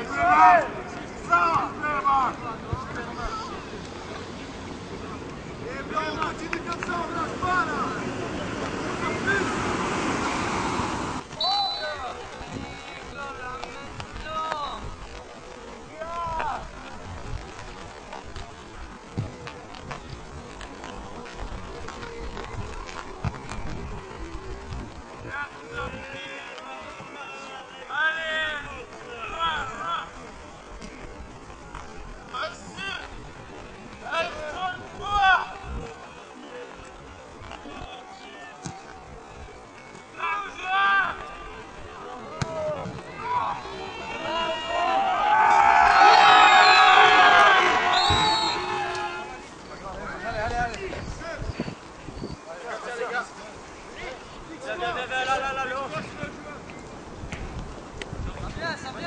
一二三